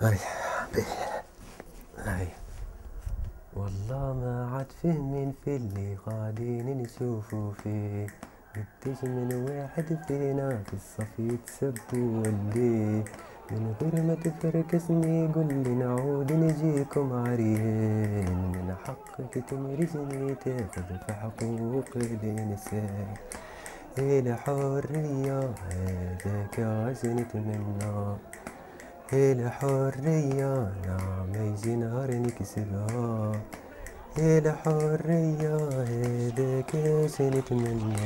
هاي هاي والله ما عاد فهمين في اللي قاعدين نشوفوا فيه. قديش من واحد فينا في الصف يتسب واللي. من غير ما تفركسني يقول لي نعود نجيكم عريان من حقك تمرجني تاخذ في حقوق الانسان الحرية هذاك عايز نتمنى الحرية نعم يجي نهار نكسبها الحرية هذاك عايز نتمنى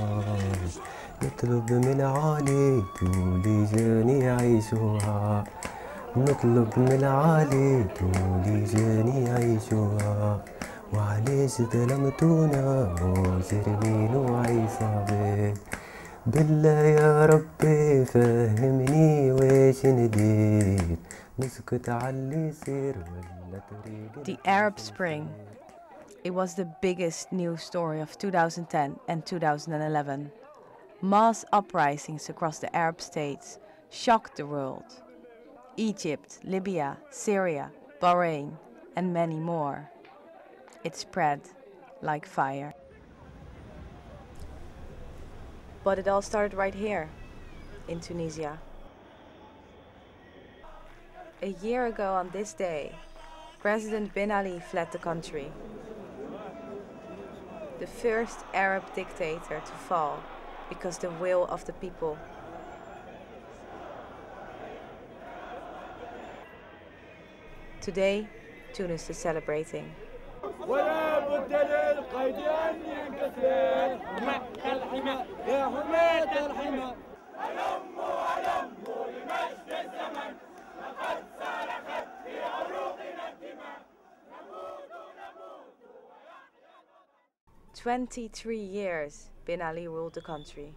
نطلب من العالي طول جاني يعيشوها نطلب من العالي طول جاني يعيشوها وعليش ظلمتونا مجرمين وعصابات بالله يا ربي فهمني ويش ندير نسكت على يصير ولا طريق The Arab Spring. It was the biggest news story of 2010 and 2011. Mass uprisings across the Arab states shocked the world. Egypt, Libya, Syria, Bahrain, and many more. It spread like fire. But it all started right here, in Tunisia. A year ago on this day, President Ben Ali fled the country. The first Arab dictator to fall because the will of the people. Today, Tunis is celebrating. ولا بد للقيد أن ينكسر حماة الحمى يا حماة الحمى Twenty-three years Ben Ali ruled the country.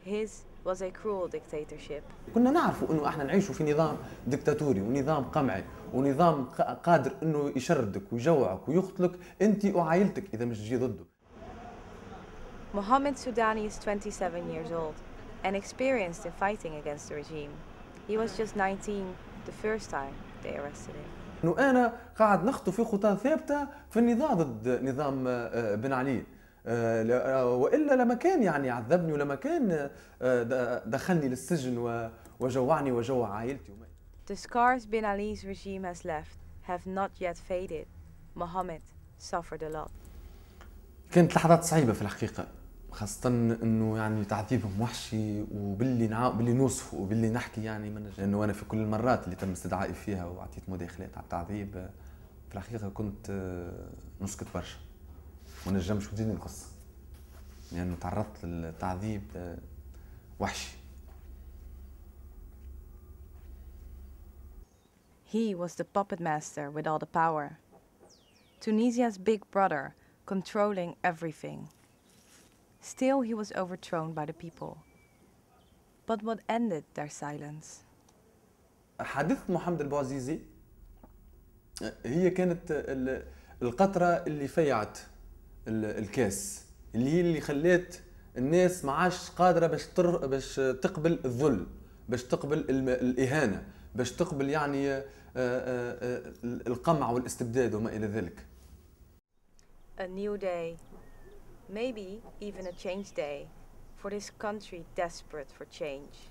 His was a cruel dictatorship. كنا نعرف إنه إحنا نعيشوا في نظام دكتاتوري ونظام قمعي ونظام قادر إنه يشردك ويجوعك ويقتلك أنت وعائلتك إذا مش تجي ضده Mohammed Soudani is 27 years old and experienced in fighting against the regime. He was just 19 the first time they arrested him. انه أنا قاعد نخطو في خطى ثابته في النضال ضد نظام آه، بن علي آه، لا- آه، والا لما كان يعني عذبني ولما كان آه، دخلني للسجن وجوعني وجوع عائلتي The scars Ben Ali's regime has left have not yet faded. Mohammed suffered a lot. كانت لحظات صعيبه في الحقيقة خاصة إنه يعني تعذيبهم وحشي وباللي نعا باللي نوصفه وباللي نحكي يعني من لأنه أنا في كل المرات اللي تم استدعائي فيها وأعطيت مداخلات على التعذيب في الحقيقة كنت نسكت برشا ما نجمش وتزيدني القصة لأنه تعرضت للتعذيب وحشي He was the puppet master with all the power. Tunisia's big brother, controlling everything. Still, he was overthrown by the people. But what ended their silence? حادثة محمد البوعزيزي هي كانت ال- القطرة اللي فيعت ال- الكاس اللي هي اللي خلات الناس ما عادش قادرة باش باش تقبل الذل باش تقبل الإهانة باش تقبل يعني آه، آه، آه، القمع والإستبداد وما إلى ذلك A new day. Maybe even a change day for this country desperate for change.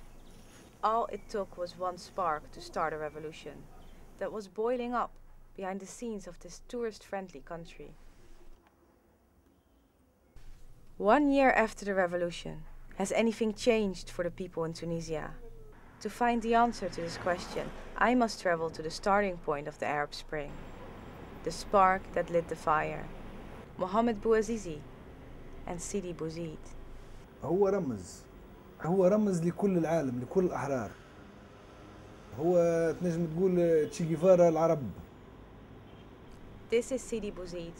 All it took was one spark to start a revolution that was boiling up behind the scenes of this tourist friendly country. One year after the revolution, has anything changed for the people in Tunisia? To find the answer to this question, I must travel to the starting point of the Arab Spring, the spark that lit the fire. Mohamed Bouazizi and Sidi Bouzid. هو رمز هو رمز لكل العالم لكل الأحرار هو تنجم تقول تشي جيفارا العرب This is Sidi Bouzid,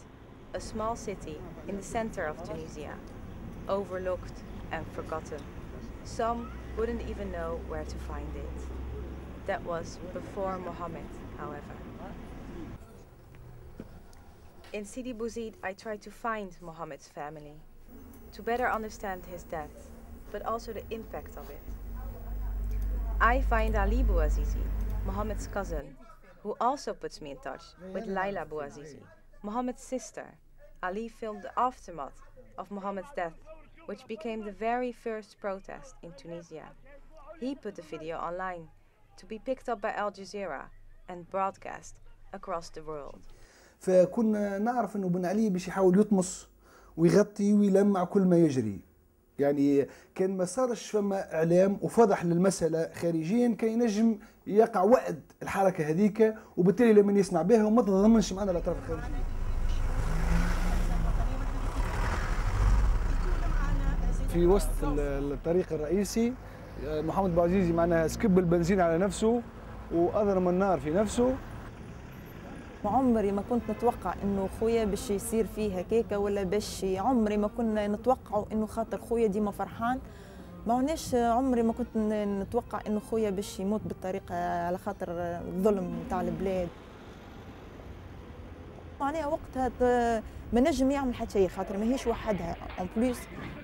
a small city in the center of Tunisia, overlooked and forgotten. Some wouldn't even know where to find it. That was before Mohammed, however. In Sidi Bouzid, I tried to find Mohammed's family, to better understand his death, but also the impact of it. I find Ali Bouazizi, Mohammed's cousin, who also puts me in touch with Laila Bouazizi, Mohammed's sister. Ali filmed the aftermath of Mohammed's death, which became the very first protest in Tunisia. He put the video online to be picked up by Al Jazeera and broadcast across the world. فكنا نعرف انه بن علي باش يحاول يطمس ويغطي ويلمع كل ما يجري. يعني كان ما صارش فما إعلام وفضح للمسألة خارجيا كي ينجم يقع وعد الحركة هذيك وبالتالي لما يسمع بها وما تتضمنش معنا الأطراف الخارجية. في وسط ال- الطريق الرئيسي آه، محمد بوعزيزي معناها سكب البنزين على نفسه واضرم النار في نفسه. عمري ما كنت نتوقع إنه خويا باش يصير فيه هكاكا ولا باش عمري ما كنا نتوقعوا إنه خاطر خويا ديما فرحان. ما عناش عمري ما كنت نتوقع إنه خويا باش يموت بالطريقة على خاطر الظلم تاع البلاد. معناها وقتها ما نجم يعمل حتى شيء خاطر ماهيش وحدها. en plus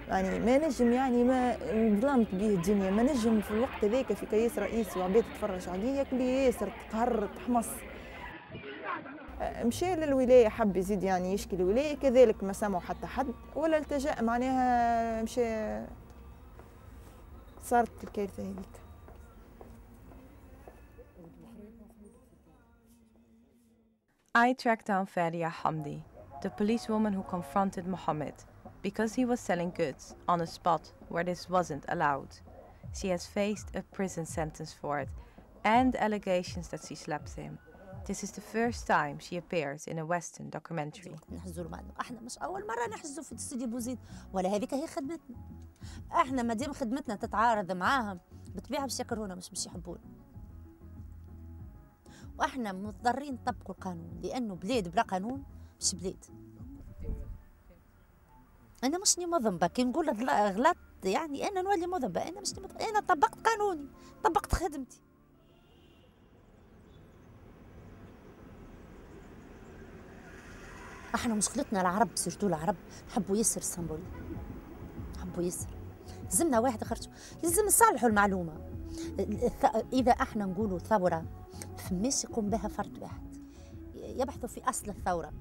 يعني ما نجم يعني ما ظلمت به الدنيا. ما نجم في الوقت هذاك في كياس رئيسي وعباد تتفرج عليه ياكل ياسر تقهر تحمص. مشى للولايه حب يزيد يعني يشكي الولايه كذلك ما سمعوا حتى حد ولا التجا معناها مشى صارت الكارثه هذيك I tracked down Fadia Hamdi, the policewoman who confronted Mohammed because he was selling goods on a spot where this wasn't allowed. She has faced a prison sentence for it and allegations that she slapped him. This is the first time she appears in a Western documentary. نحجزوا المعنى إحنا مش أول مرة نحجزوا في استوديو بوزيد ولا هذيك هي خدمتنا. إحنا ما دام خدمتنا تتعارض معاهم بالطبيعة باش يكرهونا مش باش يحبونا وإحنا مضطرين نطبقوا القانون لأنه بلاد بلا قانون مش بلاد. أنا مش مذنبة. كي نقول غلطت يعني أنا نولي مذنبة. أنا مش مذنبة. أنا طبقت قانوني طبقت خدمتي. إحنا مشكلتنا العرب surtout العرب حبوا يسر ال symbole حبوا يسر لازمنا واحد خرجوا لازم نصلحوا المعلومة. إذا إحنا نقولوا ثورة فماش يقوم بها فرد واحد. يبحثوا في أصل الثورة.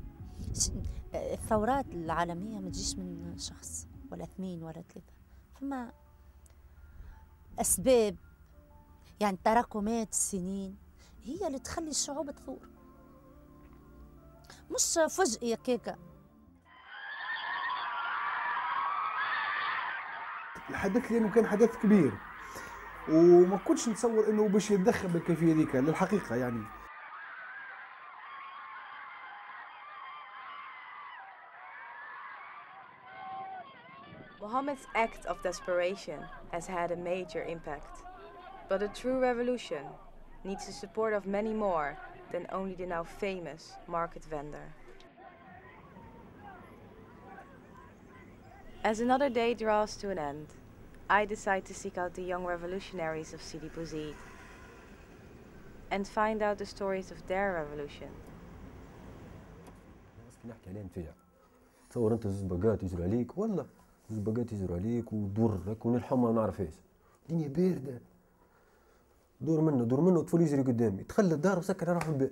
الثورات العالمية ما تجيش من شخص ولا اثنين ولا ثلاثة. فما أسباب يعني تراكمات السنين هي اللي تخلي الشعوب تثور. مش فجأة كيكا الحدث لأنه كان حدث كبير وما كنتش نتصور انه باش يتدخل بالكيفيه ذيك للحقيقه يعني Mohammed's act of desperation has had a major impact. But a true revolution needs the support of many more than only the now famous market vendor. As another day draws to an end, I decide to seek out the young revolutionaries of Sidi Bouzid and find out the stories of their revolution. بس نحكي عليه نفيع تصور انت زوز باقات يجروا عليك والله زوز باقات يجروا عليك وتضرك ونلحم ما نعرف ايش الدنيا بارده دور منه دور منه طفل يجري قدامي. دخل الدار وسكر روح الباب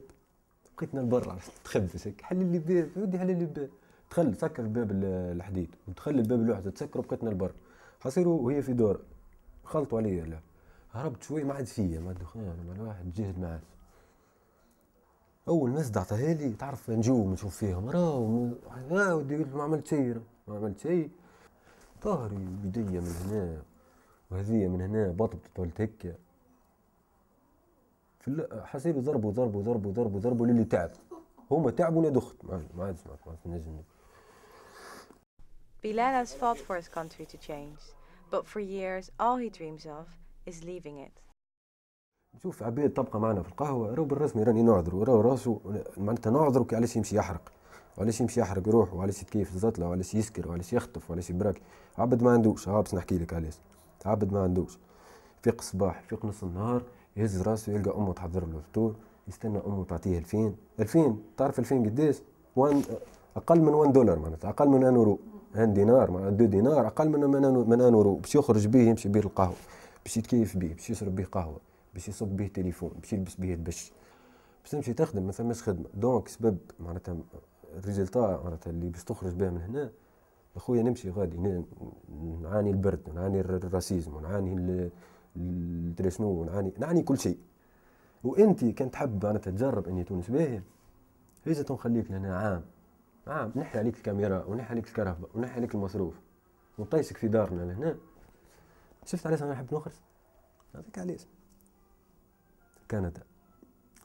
بقيتنا لبرا تخبس هيك. حل لي الباب ودي حل لي الباب. دخل سكر الباب ال- الحديد. ودخل الباب الواحد تسكر وبقيتنا لبرا. حصيروا وهي في دور. خلطوا عليا لا. هربت شوي ما عاد فيا مع الدخان مع الواحد جهد معاه. أول ناس عطاها لي تعرف نجوم نشوف فيهم. راهو ها ودي قلت ما عملت شيء ما عملت شيء ظهري ويديا من هنا وهذيا من هنا بطبطت ولت هكا حسيبي ضربوا ضربوا ضربوا ضربوا ضربوا للي تعب. هما تعبوا وأنا دخت. ما ما عاد سمعت ما نجم Bilal has fought for his country to change, but for years all he dreams of is leaving it. نشوف عباد تبقى معنا في القهوة. راهو بالرسمي راني نعذروا راهو راسو معناتها نعذروا كي علاش يمشي يحرق. وعلاش يمشي يحرق روحه؟ وعلاش يتكيف الزطلة؟ وعلاش يسكر؟ وعلاش يخطف؟ وعلاش يبراك عبد ما عندوش. ها بس نحكي لك علاش؟ عبد ما عندوش. فيق الصباح فيق نص النهار يهز راسه يلقى أمه تحضر له الفطور يستنى أمه تعطيه 2000 2000 تعرف 2000 قداش؟ وان أقل من 1 دولار معناتها أقل من 1 اورو 1 دينار مع 2 دينار أقل من من من 1 اورو باش يخرج به يمشي به القهوه باش يتكيف به باش يشرب به قهوة. باش يصب به تليفون باش يلبس به البش. باش تمشي تخدم ما ثماش خدمة. donc سبب معناتها ال résultat معناتها اللي باش تخرج بها من هنا أخويا نمشي غادي نعاني البرد ونعاني الر- الراسيزم ونعاني ال- شنو ونعاني نعاني كل شيء. وانت كان تحب معناتها تجرب إني تونس. باهيه هيجا نخليك لهنا عام. عام. نحي عليك الكاميرا ونحي عليك الكهرباء ونحي عليك المصروف. ونطيشك في دارنا لهنا شفت علاش أنا نحب نخرج؟ هذاك علاش. كندا.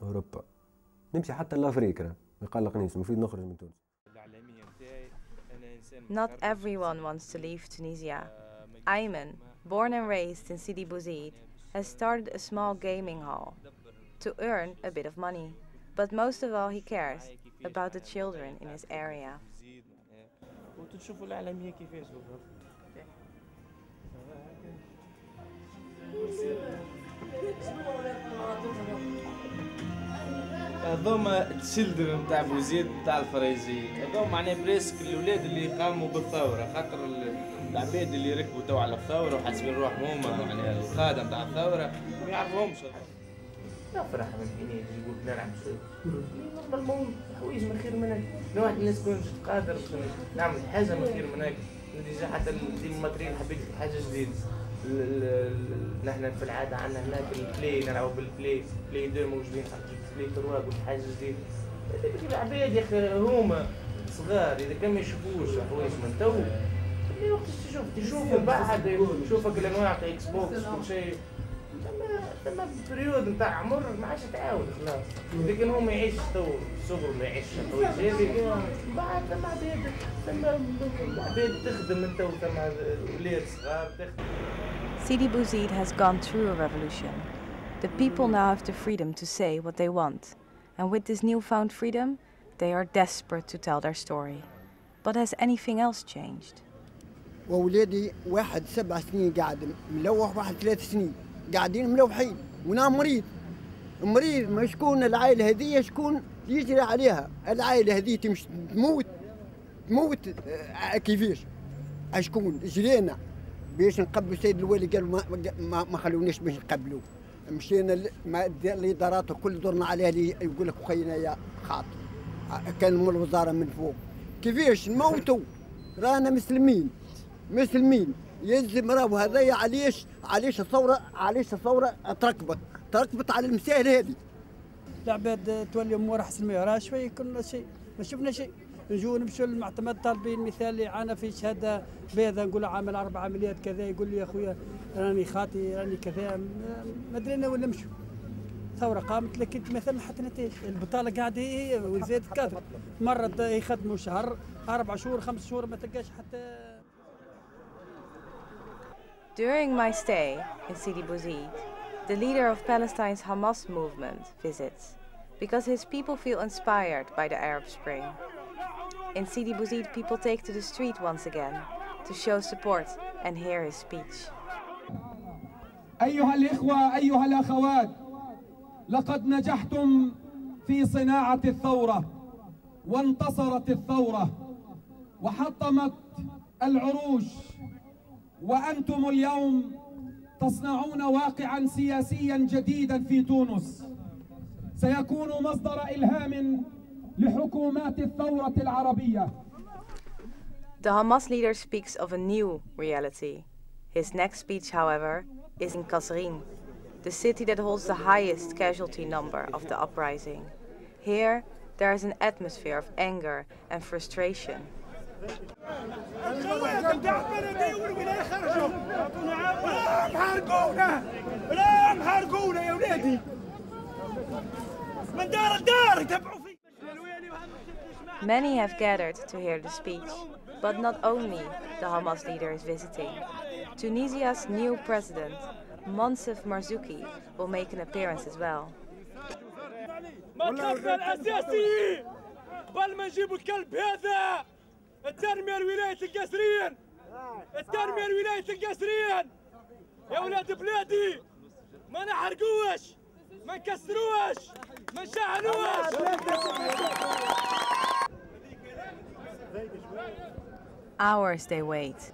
أوروبا. نمشي حتى لأفريقيا. ما يقلقنيش المفروض نخرج من تونس. Not everyone wants to leave Tunisia. آه، Ayman, born and raised in Sidi Bouzid, has started a small gaming hall to earn a bit of money. But most of all, he cares about the children in his area. يزيد معناها. وتشوفوا العالمية كيفاش بالضبط هذوما التشلدر نتاع بوزيد نتاع الفرايزيين هذوما معناها بريسك الاولاد اللي قاموا بالثورة خاطر ال- العباد اللي ركبوا تو على الثورة وحاسبين روحهم هما معناها القاده نتاع الثورة ما يعرفوهمش نفرح من حين يقول نلعب شوي. بالمهم حوايج من خير من لو واحد الناس تكون قادر نعمل؟ حاجة من خير من هيك ديجا حتى الماتريال حبيت حاجة جديدة. نحن في العادة عندنا هناك البلاي نلعبوا بالبلاي. بلاي دو موجودين بلاي تروا قلت حاجة جديدة. العباد يا أخي هما صغار إذا كان ما يشوفوش حوايج من تو اللي وقت تشوف تشوف بعد يشوفك الانواع تاع اكس بوكس كل شيء ثم ثم بريود نتاع عمر ما عادش تعاود خلاص اذا كان هو ما يعيش تو صغر ما يعيش الحوايج هذه بعد ثم عباد ثم عباد تخدم انت وثم اولاد صغار تخدم Sidi Bouzid has gone through a revolution. The people now have the freedom to say what they want. And with this newfound freedom, they are desperate to tell their story. But has anything else changed? واولادي واحد سبع سنين قاعد ملوح واحد ثلاث سنين قاعدين ملوحين وأنا مريض. مريض ما شكون العائلة هذه؟ شكون يجري عليها؟ العائلة هذه تمشي تموت تموت آه، كيفاش؟ شكون جرينا باش نقبلوا السيد الوالي قالوا ما, ما, ما خلوناش باش نقبلوا مشينا الإدارات الكل درنا عليها لي يقول لك خينا يا خاطر آه، كان من الوزارة من فوق. كيفاش؟ نموتوا رانا مسلمين. مسلمين يلزم راهو هذايا علاش؟ علاش الثورة؟ علاش الثورة تركبت تركبت على المسائل هذه. العباد تولي امور أحسن ما راه شوي كنا شيء. ما شفنا شيء. نجوا نمشوا للمعتمد طالبين مثال عانى في شهادة بيضاء نقول له عامل أربع عمليات كذا يقول لي يا أخويا راني خاطي راني كذا. ما- درينا وين نمشوا ثورة قامت لكن ثم حتى نتائج. البطالة قاعدة هي وزادت كثر مره يخدموا شهر أربع شهور خمس شهور ما تلقاش حتى During my stay in Sidi Bouzid, the leader of Palestine's Hamas movement visits because his people feel inspired by the Arab Spring. In Sidi Bouzid, people take to the street once again to show support and hear his speech. أيها الإخوة أيها الأخوات لقد نجحتم في صناعة الثورة وانتصرت الثورة وحطمت العروش وأنتم اليوم تصنعون واقعا سياسيا جديدا في تونس سيكون مصدر إلهام لحكومات الثورة العربية The Hamas leader speaks of a new reality. His next speech, however, is in Kasrin, the city that holds the highest casualty number of the uprising. Here, there is an atmosphere of anger and frustration. محرقونا لا محرقونا يا ولادي من دار الدار يتبعوا في Many have gathered to hear the speech, but not only the Hamas leader is visiting. Tunisia's new president, Monsef Marzouki, will make an appearance as well. مطلبنا الاساسي قبل ما نجيبوا الكلب هذا التنميه لولايه القصرين التنميه لولايه القصرين يا ولاد بلادي ما نحرقوش ما نكسروش ما نشعلوش Hours they wait.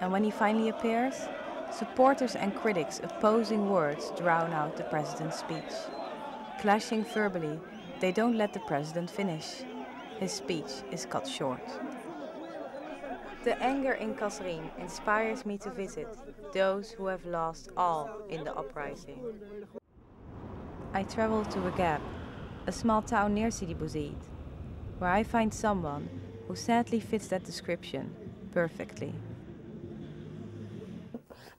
And when he finally appears, supporters and critics opposing words drown out the president's speech. Clashing verbally, they don't let the president finish. His speech is cut short. The anger in Kasrin inspires me to visit those who have lost all in the uprising. I travel to Agab, a small town near Sidi Bouzid, where I find someone who sadly fits that description perfectly.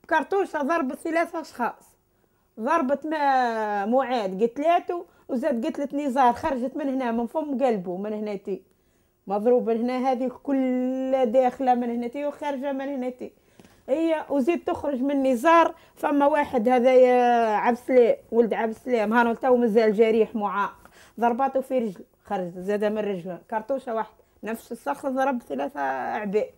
كرتوشة ضربت ثلاثة أشخاص ضربت ما معاد قتلاته وزاد قتلت نزار خرجت من هنا من فم قلبه من هناتي مضروبة هنا هذه كلها داخلة من هناتي وخارجة من هناتي هي وزيد تخرج من نزار فما واحد هذايا عبد السلام ولد عبد السلام هانو تو مازال جريح معاق ضرباته في رجله خرج زاد من رجله. كرتوشة واحدة نفس الصخر ضرب ثلاثة أعباء.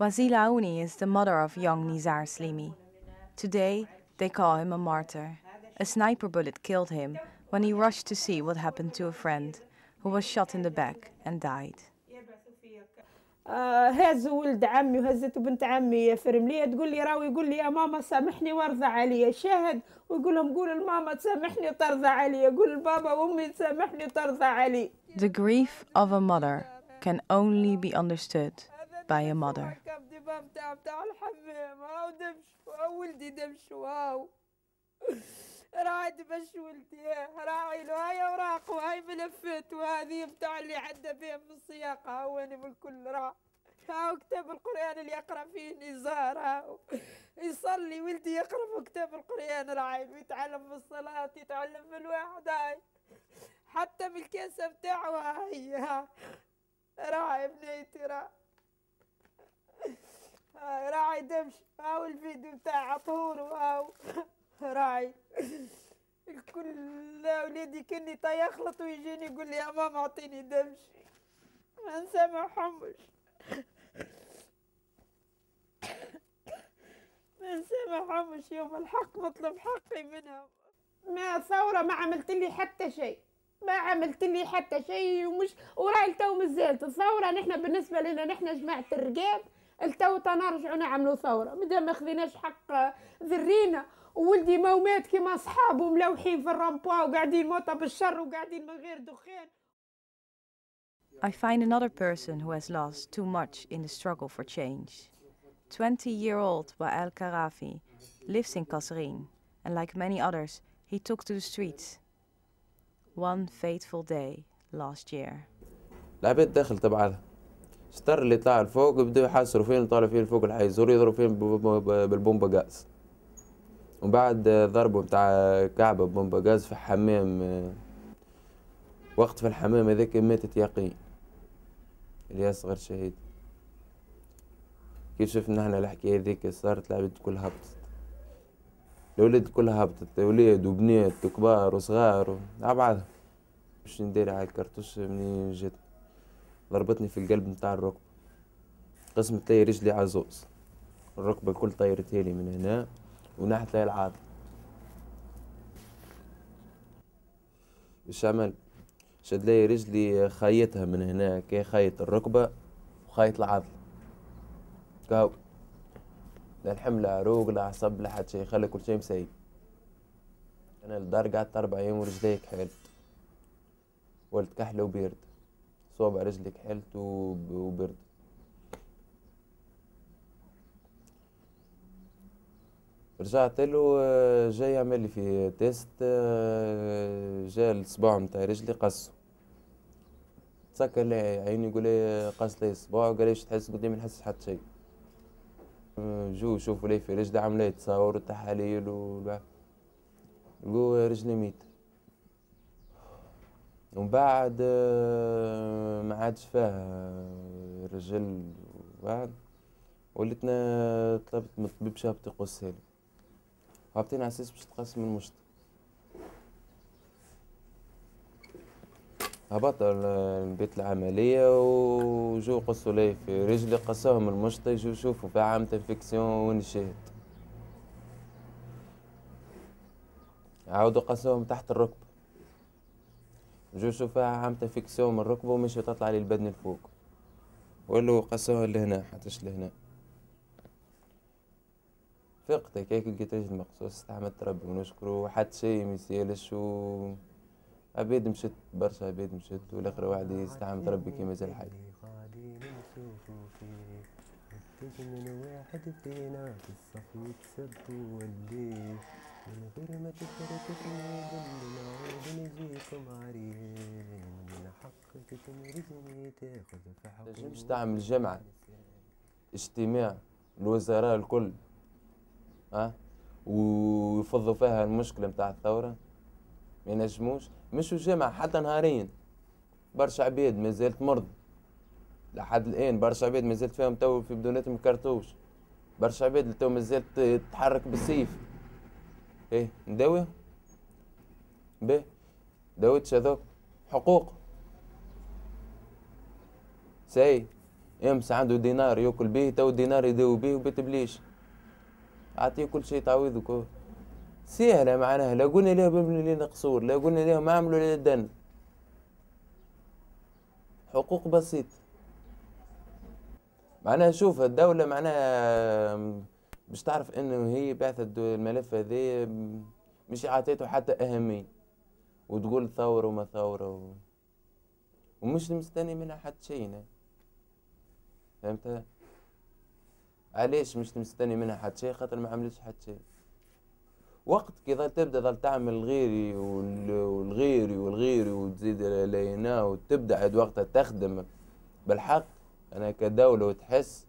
Wazila Aouni is the mother of young Nizar Slimi. Today, they call him a martyr. A sniper bullet killed him when he rushed to see what happened to a friend who was shot in the back and died. آه هازوا ولد عمي وهزته بنت عمي في رملية تقول لي راوي يقول لي يا ماما سامحني وارضى عليا. شاهد ويقول لهم قول الماما تسامحني وترضى عليا. قول البابا وأمي تسامحني وترضى علي. The grief of a mother can only be understood by a mother. هاو دمشوا هاو ولدي هاو راعي له هاي اوراق وهاي ملفات وهذه بتاع اللي عدى بهم في السياقة هاو أنا بالكل راح هاو كتاب القرآن اللي يقرأ فيه نزار هاو. يصلي ولدي يقرأ في كتاب القرآن راعي. ويتعلم في الصلاة يتعلم في الواحد هاي حتى بالكاسة بتاعه هاي. ها. راعي بنيتي راعي راعي دمش. هاو الفيديو بتاع طهور وهاو راعي. الكل ولادي كني يخلط ويجيني يقول لي يا ماما أعطيني دمش ما نسامحهمش ما نسامحهمش يوم الحق نطلب حقي منهم. ما ثورة ما عملت لي حتى شيء. ما عملت لي حتى شيء ومش وراي التو مازالت الثورة. نحن بالنسبة لنا نحن جماعة الرقاب التو تنرجعوا نعملوا ثورة. مادام ما خذيناش حق ذرينا. وولدي ما مات كيما صحابه ملوحين في الرامبوا وقاعدين موتى بالشر وقاعدين من غير دخان I find another person who has lost too much in the struggle for change. 20 year old Wael Karafi lives in Kasserine, and like many others, he took to the streets. One fateful day last year. العباد داخل تبعها ستار اللي طلع لفوق بدأوا يحاصروا فين طالع فين فوق الحي يضربوا فين بالبومبا غاز ومن بعد ضربوا متاع كعبة بومبا غاز في حمام وقت في الحمام هذاك ماتت يقين اللي أصغر شهيد. كيف شفنا إحنا الحكاية هذيك صارت العباد كلها هبطت الأولاد كلها هبطت أولاد وبنات وكبار وصغار مع بعضهم باش ندير على الكرتوش منين جات ضربتني في القلب متاع الركبة. قسمت لي رجلي عزوز. الركبة الكل طيرت لي من هنا. العاضل إيش عمل شد لي رجلي خيطها من هنا كي خيط الركبة وخيط العضل كاو لا الحمل عروق لا عصب لا حد شي خلي كل شي مسيب. أنا الدار قعدت أربع أيام ورجلي كحلت ولد كحلة وبرد. صوبع رجلي كحلت وبرد. رجعت له جاي يعمل لي في test جا الصباع نتاع رجلي قصو تسكر لي عيني يقول لي قص لي الصباع وقال لي تحس؟ قلت ما نحس حتى شيء. جو شوفوا لي في رجلي عملية تصاور وتحاليل و لقوا رجلي ميت ومن بعد ما عادش فيها رجل بعد وليتنا طلبت من الطبيب شابتي يقصها لي وهبطينا على أساس باش تقسم المشط هبط البيت العملية وجو قصوا لي في رجلي قصوهم المشط يجوا يشوفوا في عاملة infection وين شاهد عاودوا قصوهم تحت الركبة. جو يشوفوا عاملة infection من الركبة ومشي تطلع لي البدن الفوق. ولو قصوها لهنا حتىش لهنا. فقت هكاك لقيت رجل مقصوص استحمدت ربي ونشكره حتى شيء ميسالش و عباد مشت برشا عباد مشت والآخر واحد يستحمد ربي كي مازال حي. من واحد فينا في الصف يتسب من غير ما تتركني باللي نعود نجيكم عريان من حقك تمرزني تاخذ في تنجمش تعمل جمعة اجتماع الوزراء الكل. ها؟ ويفضوا فيها المشكلة متاع الثورة. ما ينجموش. مش جمعة حتى نهاريا برشا عباد ما زالت مرض. لحد الآن برشا عباد ما زالت فيهم تو في بدوناتهم كرتوش. برشا عباد تو ما زالت تتحرك بالسيف. إيه نداوي؟ باهي داويتش هذوك. حقوق. ساي امس عنده دينار ياكل به تو دينار يداوي به وبيت أعطيه كل شيء تعويضك سهلة معناها. لا قلنا ليه بابنوا لنا قصور لا قلنا ليه ما عملوا لنا دن. حقوق بسيط. معناها شوف الدولة معناها باش تعرف إنه هي بعثت الملف هذا مش عطيته حتى أهمية. وتقول ثورة وما ثورة و... ومش مستني منها حتى شيء. فهمت علاش مش مستني منها حتى شيء؟ خاطر ما عملتش حتى شيء. وقت كي ظل تبدأ ظل تعمل غيري والغيري والغيري وتزيد لينا وتبدأ عاد وقتها تخدم. بالحق أنا كدولة وتحس.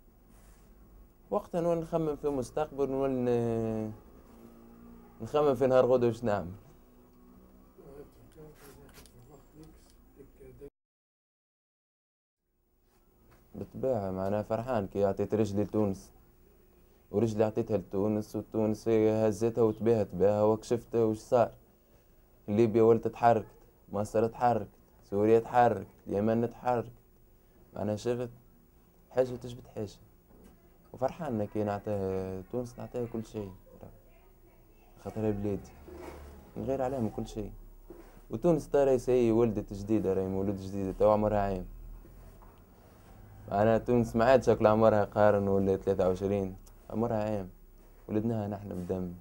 وقتها نولي نخمم في المستقبل نولي نخمم في نهار غدوة واش نعمل. بالطبيعة معناها فرحان كي عطيت رجلي لتونس. ورجلي عطيتها لتونس وتونس هزتها وتباهت بها وكشفت وش صار؟ ليبيا ولت تحركت مصر تحركت سوريا تحركت اليمن تحركت. معناها شفت؟ حاجة تجبد حاجة. وفرحان كي نعطيها تونس نعطيها كل شيء. خاطرها بلادي. نغير عليها من كل شيء. وتونس ترى هي ولدت جديدة راهي مولود جديدة تو عمرها عام. معناها تونس ما عاد شكل عمرها قارن ولا ثلاثة وعشرين. عمرها عام. ولدناها نحن بدم.